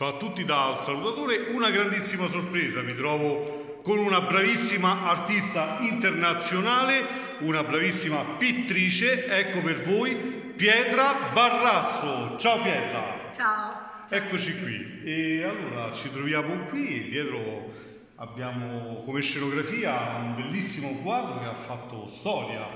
Ciao a tutti dal salutatore, una grandissima sorpresa, mi trovo con una bravissima artista internazionale, una bravissima pittrice, ecco per voi Pietra Barrasso. Ciao Pietra! Ciao! Eccoci qui e allora ci troviamo qui, dietro abbiamo come scenografia un bellissimo quadro che ha fatto storia,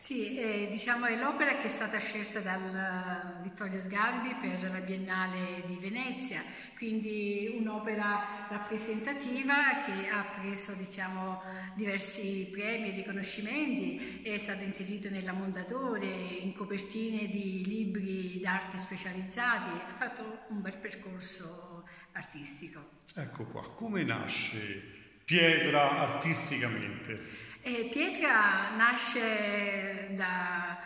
sì, eh, diciamo è l'opera che è stata scelta dal eh, Vittorio Sgarbi per la Biennale di Venezia, quindi un'opera rappresentativa che ha preso diciamo, diversi premi e riconoscimenti, è stata inserita nella Mondadore, in copertine di libri d'arte specializzati, ha fatto un bel percorso artistico. Ecco qua, come nasce Pietra artisticamente? Pietra nasce da,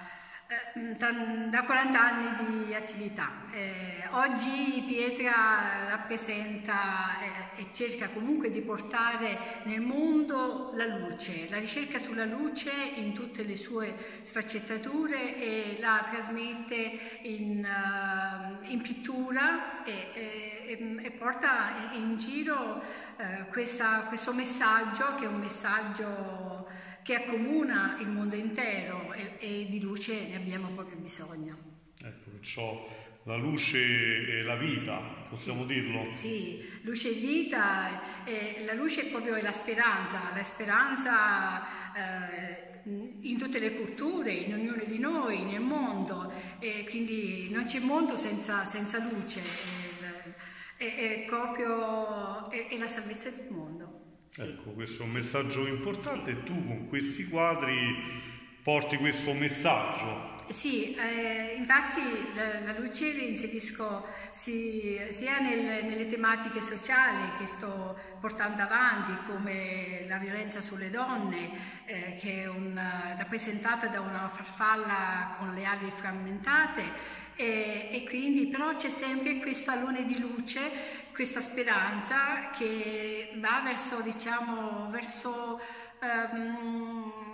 da 40 anni di attività. Eh, oggi Pietra rappresenta eh, e cerca comunque di portare nel mondo la luce, la ricerca sulla luce in tutte le sue sfaccettature e la trasmette in, uh, in pittura e, e, e, porta in giro uh, questa, questo messaggio che è un messaggio che accomuna il mondo intero e, e di luce ne abbiamo proprio bisogno. Ecco, perciò la luce è la vita, possiamo dirlo? Sì, luce e vita, eh, la luce è proprio la speranza, la speranza eh, in tutte le culture, in ognuno di noi, nel mondo, e quindi non c'è mondo senza, senza luce, è, è proprio è, è la salvezza del mondo. Sì. Ecco, questo è un messaggio importante e tu con questi quadri porti questo messaggio. Sì, eh, infatti la, la luce inserisco sì, sia nel, nelle tematiche sociali che sto portando avanti, come la violenza sulle donne, eh, che è un, rappresentata da una farfalla con le ali frammentate, e, e quindi però c'è sempre questo alone di luce questa speranza che va verso, diciamo, verso um,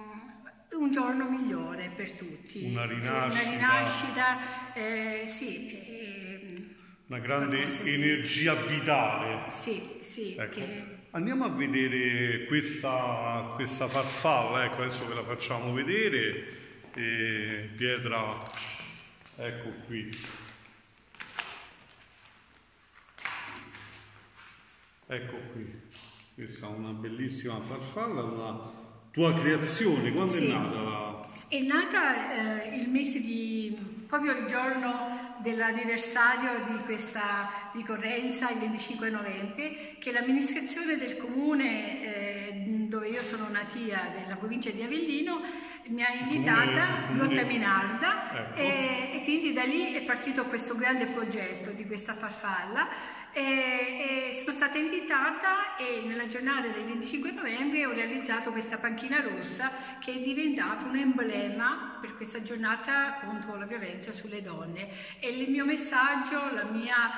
un giorno migliore per tutti. Una rinascita. Una rinascita, eh, sì. Eh, una grande energia vitale. Sì, sì. Ecco. Che... Andiamo a vedere questa, questa farfalla, ecco adesso ve la facciamo vedere. E Pietra, ecco qui. Ecco qui, questa è una bellissima farfalla, una tua creazione, quando sì. è nata? La... È nata eh, il mese di, proprio il giorno dell'anniversario di questa ricorrenza, il 25 novembre, che l'amministrazione del comune eh, dove io sono natia, della provincia di Avellino, mi ha invitata, Grotta Minarda, ecco. e, e, quindi da lì è partito questo grande progetto di questa farfalla e, e sono stata invitata e nella giornata del 25 novembre ho realizzato questa panchina rossa che è diventata un emblema per questa giornata contro la violenza sulle donne e il mio messaggio la mia,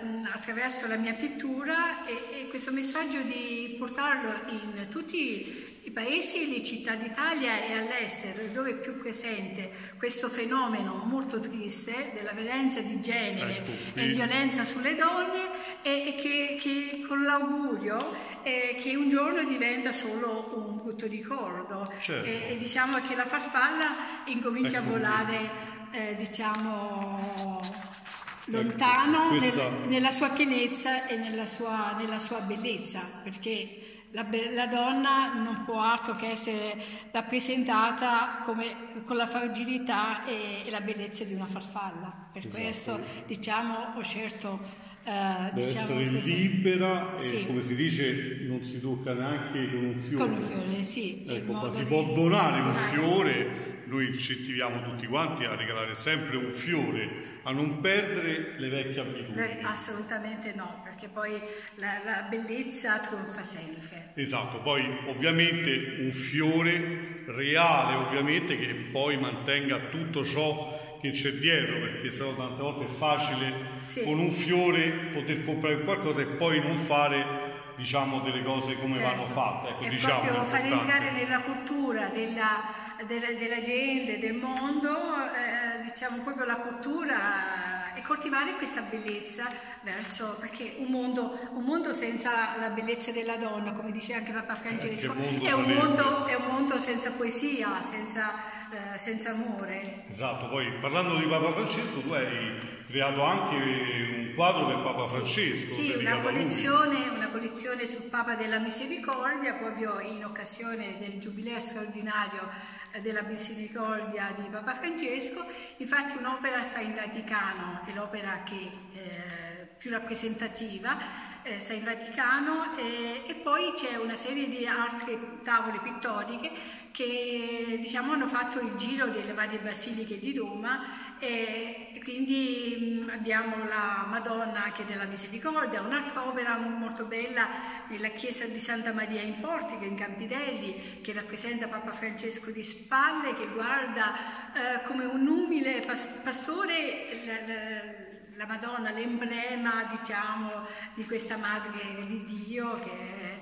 ehm, attraverso la mia pittura è, è questo messaggio di portarlo in tutti i paesi e le città d'Italia e all'estero, dove è più presente questo fenomeno molto triste della violenza di genere ecco, e violenza sulle donne e, e che, che, con l'augurio eh, che un giorno diventa solo un brutto ricordo certo. e, e, diciamo che la farfalla incomincia ecco, a volare eh, diciamo ecco, lontano ecco, questa... nel, nella sua pienezza e nella sua, nella sua bellezza perché la, la, donna non può altro che essere rappresentata come, con la fragilità e, e, la bellezza di una farfalla. Per esatto. questo diciamo, ho scelto... Deve diciamo, essere libera e sì. come si dice non si tocca neanche con un fiore. Con un fiore, sì. Ecco, ma si può donare un fiore noi incentiviamo tutti quanti a regalare sempre un fiore, a non perdere le vecchie abitudini. Beh, assolutamente no, perché poi la, la bellezza trionfa sempre. Esatto, poi ovviamente un fiore reale, ovviamente, che poi mantenga tutto ciò che c'è dietro, perché sennò tante volte è facile sì. con un fiore poter comprare qualcosa e poi non fare diciamo delle cose come certo. vanno fatte. Ecco, è diciamo, proprio far entrare nella cultura della, della, della gente, del mondo, eh, diciamo proprio la cultura coltivare questa bellezza verso, perché un mondo, un mondo, senza la bellezza della donna, come dice anche Papa Francesco, eh, è, un mondo, è, un mondo, senza poesia, senza, eh, senza amore. Esatto, poi parlando di Papa Francesco, tu hai creato anche un quadro per Papa Francesco. Sì, una collezione, una collezione sul Papa della Misericordia, proprio in occasione del Giubileo straordinario eh, della Misericordia di Papa Francesco. Infatti un'opera sta in Vaticano, è l'opera che eh, più rappresentativa, eh, sta in Vaticano e, e poi c'è una serie di altre tavole pittoriche che diciamo, hanno fatto il giro delle varie basiliche di Roma e, e quindi abbiamo la Madonna anche della Misericordia, un'altra opera molto bella nella chiesa di Santa Maria in Portico, in Campidelli, che rappresenta Papa Francesco di spalle, che guarda eh, come un umile pastore la, la, la Madonna, l'emblema diciamo, di questa Madre di Dio che è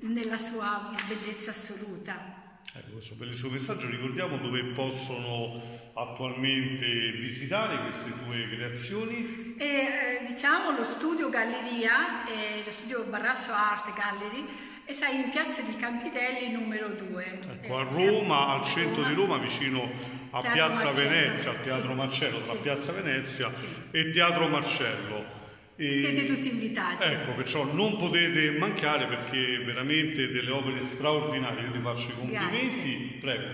nella sua bellezza assoluta. Ecco, questo bellissimo messaggio. Ricordiamo dove possono attualmente visitare queste tue creazioni. E, eh, diciamo lo studio Galleria, eh, lo studio Barrasso Art Gallery, e sta in piazza di Campitelli numero 2. Ecco, a Roma, al centro di Roma, vicino a Teatro Piazza Marcello. Venezia, al Teatro sì. Marcello, tra sì. Piazza Venezia sì. e Teatro Marcello. E, Siete tutti invitati. Ecco, perciò non potete mancare perché veramente delle opere straordinarie, io ti faccio i complimenti, Grazie. prego.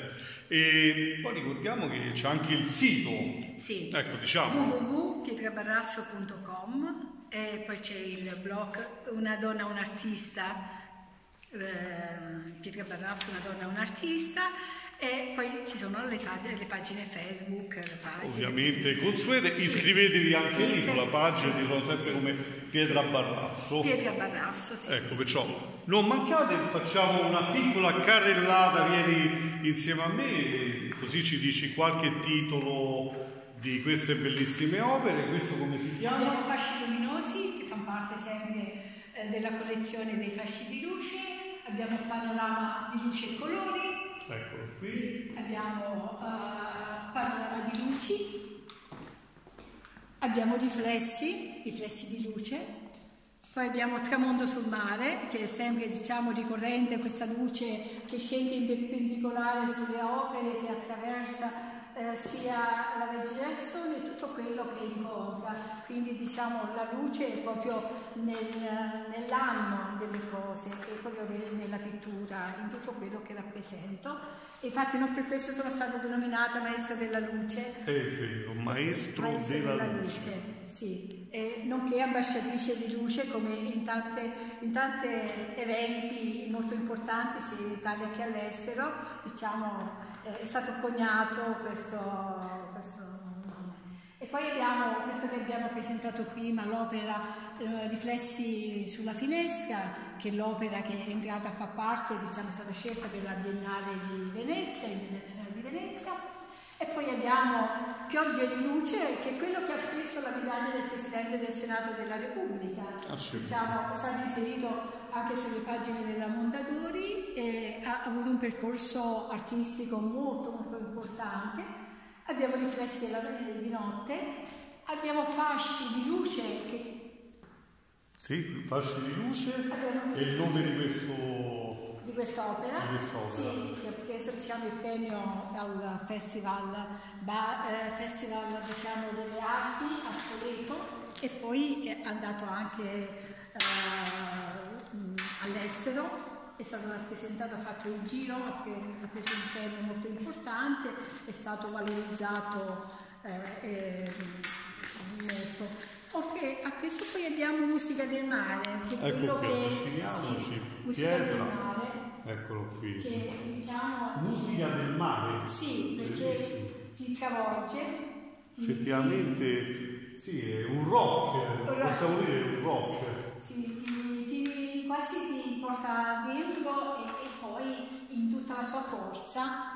E poi ricordiamo che c'è anche il sito, sì. ecco diciamo. www.pietrabarrasso.com e poi c'è il blog Una donna, un artista, eh, Pietra Barrasso, una donna, un artista e poi ci sono le, le pagine Facebook, le pagine ovviamente consuete, sì. iscrivetevi anche lì sulla pagina, sì. dicono sempre sì. come Pietra Barrasso. Pietra Barrasso, sì. Ecco, perciò non mancate, facciamo una piccola carrellata, vieni insieme a me, così ci dici qualche titolo di queste bellissime opere, questo come si chiama? Abbiamo fasci luminosi che fanno parte sempre eh, della collezione dei fasci di luce, abbiamo il panorama di luce e colori, Eccolo qui. Sì, abbiamo uh, panorama di luci, abbiamo riflessi, riflessi di luce, poi abbiamo tramonto sul mare, che è sempre diciamo, ricorrente questa luce che scende in perpendicolare sulle opere, che attraversa eh, sia la vegetazione e tutto quello che incontra. Quindi diciamo la luce è proprio nel, nell'anima delle cose, è proprio de, nella pittura, in tutto quello che rappresento. Infatti non per questo sono stata denominata maestra della luce. È vero, maestro sì, della, della, luce. luce sì, e nonché ambasciatrice di luce come in tanti eventi molto importanti sia in Italia che all'estero, diciamo è stato coniato questo, questo nome. E poi abbiamo questo che abbiamo presentato prima, l'opera eh, Riflessi sulla finestra, che è l'opera che è entrata a far parte, diciamo, è stata scelta per la Biennale di Venezia, l'Internazionale di Venezia. E poi abbiamo Pioggia di Luce, che è quello che ha preso la medaglia del Presidente del Senato della Repubblica. Ah, diciamo, è stato inserito anche sulle pagine della Mondadori e ha avuto un percorso artistico molto molto importante. Abbiamo riflessi di notte, abbiamo fasci di luce che... Sì, fasci di luce è il nome di questo di quest'opera, sì, che ha preso diciamo, il premio al Festival, ba, eh, Festival diciamo, delle Arti a Spoleto e poi è andato anche eh, all'estero, è stato rappresentato, ha fatto il giro, ha preso un premio molto importante, è stato valorizzato eh, molto. Oltre a questo poi abbiamo Musica del Mare, che è ecco quello che... Sì, musica Pietra. del Mare. Eccolo qui. Che, diciamo, musica del mare. Sì, perché ti travolge. Effettivamente sì, è un rock, possiamo dire un rock. Sì, ti quasi ti porta dentro e, e, poi in tutta la sua forza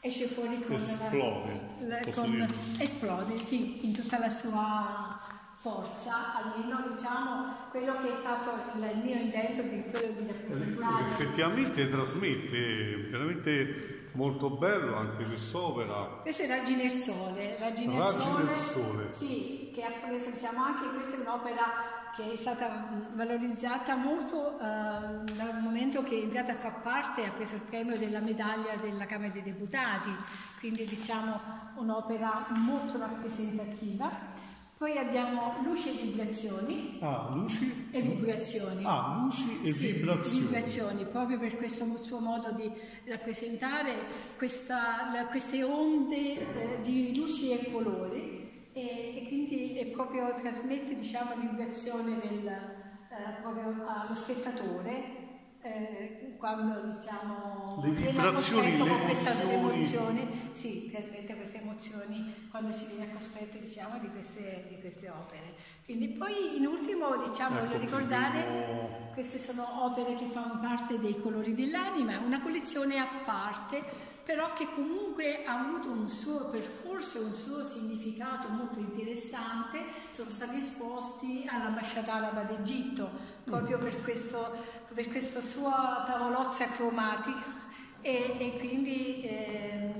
esce fuori con esplode, la, con, esplode sì, in tutta la sua forza, almeno diciamo quello che è stato il, mio intento di quello di rappresentare. Effettivamente trasmette, veramente molto bello anche quest'opera. Questo è Raggi nel Sole, Raggi nel Raggi Sole, Sole. Sì, che ha preso, diciamo, anche questa è un'opera che è stata valorizzata molto eh, dal momento che è entrata a far parte e ha preso il premio della medaglia della Camera dei Deputati, quindi diciamo un'opera molto rappresentativa. Poi abbiamo luci e vibrazioni. Ah, luci e vibrazioni. Ah, luci e sì, vibrazioni. vibrazioni. proprio per questo suo modo di rappresentare questa, la, queste onde eh, di luci e colori e, e quindi è proprio trasmette diciamo, l'inviazione del, eh, proprio allo spettatore eh, quando diciamo le vibrazioni, le con queste emozioni, sì, trasmette queste emozioni quando si viene a cospetto diciamo, di, queste, di queste opere. Quindi poi in ultimo diciamo, ecco, voglio ricordare, primo... queste sono opere che fanno parte dei colori dell'anima, una collezione a parte però che comunque ha avuto un suo percorso, un suo significato molto interessante, sono stati esposti all'ambasciata araba d'Egitto, proprio per, questo, per questa sua tavolozza cromatica. E, e quindi eh,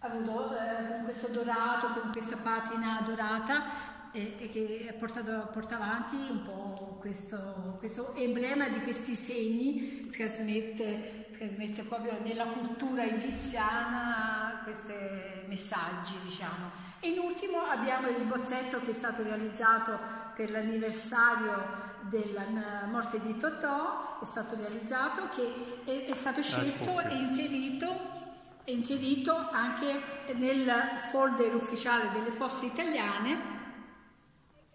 avuto eh, questo dorato, con questa patina dorata e, e che portato, porta avanti un po' questo, questo emblema di questi segni, trasmette trasmette proprio nella cultura egiziana questi messaggi, diciamo. E in ultimo abbiamo il bozzetto che è stato realizzato per l'anniversario della morte di Totò, è stato realizzato, che è, è stato scelto e inserito è inserito anche nel folder ufficiale delle poste italiane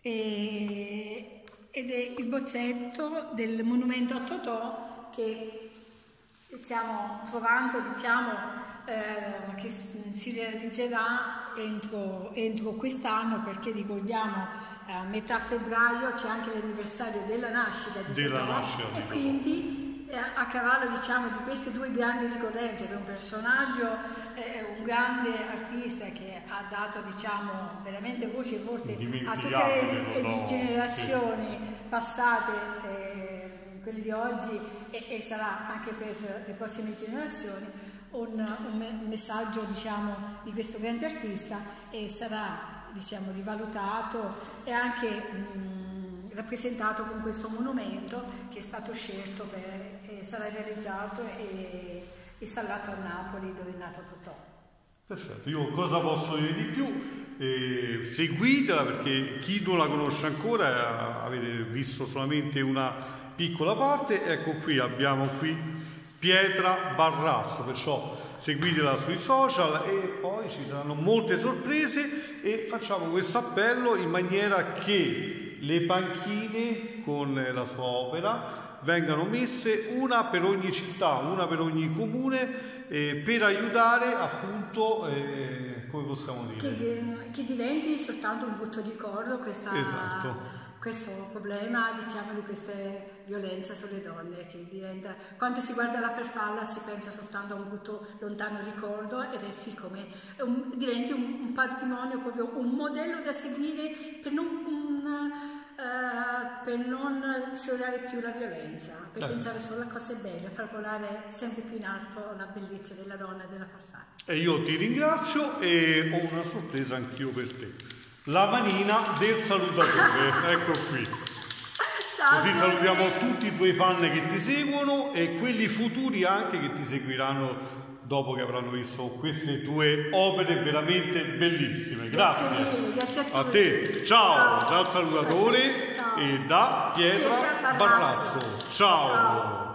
e, ed è il bozzetto del monumento a Totò che stiamo provando, diciamo, eh, che si realizzerà entro, entro quest'anno perché ricordiamo eh, a metà febbraio c'è anche l'anniversario della nascita di della nascita, e quindi eh, a cavallo diciamo, di queste due grandi ricorrenze per un personaggio, eh, un grande artista che ha dato diciamo, veramente voce e forte a tutte le no, generazioni sì. passate eh, quelli di oggi e, e, sarà anche per le prossime generazioni un, un messaggio diciamo, di questo grande artista e sarà diciamo, rivalutato e anche mh, rappresentato con questo monumento che è stato scelto per, sarà realizzato e installato a Napoli dove è nato Totò. Perfetto, io cosa posso dire di più? Eh, seguitela perché chi non la conosce ancora avete visto solamente una piccola parte, ecco qui abbiamo qui Pietra Barrasso, perciò seguitela sui social e poi ci saranno molte sorprese e facciamo questo appello in maniera che le panchine con la sua opera vengano messe una per ogni città, una per ogni comune eh, per aiutare appunto, eh, come possiamo dire? Che, che, diventi soltanto un punto di ricordo questa... Esatto questo problema diciamo, di queste violenze sulle donne che diventa quando si guarda la farfalla si pensa soltanto a un brutto lontano ricordo e resti come un, diventi un, un, patrimonio proprio un modello da seguire per non, un, uh, per non sfiorare più la violenza per eh. pensare solo a cose belle far volare sempre più in alto la bellezza della donna e della farfalla e io ti ringrazio e ho una sorpresa anch'io per te la manina del salutatore, ecco qui. Ciao Così salutiamo tutti i tuoi fan che ti seguono e quelli futuri anche che ti seguiranno dopo che avranno visto queste tue opere veramente bellissime. Grazie. Grazie, grazie a, a, te. Ciao, Ciao. dal salutatore Ciao. e da Pietra, Pietra Barrasso. Ciao. Ciao.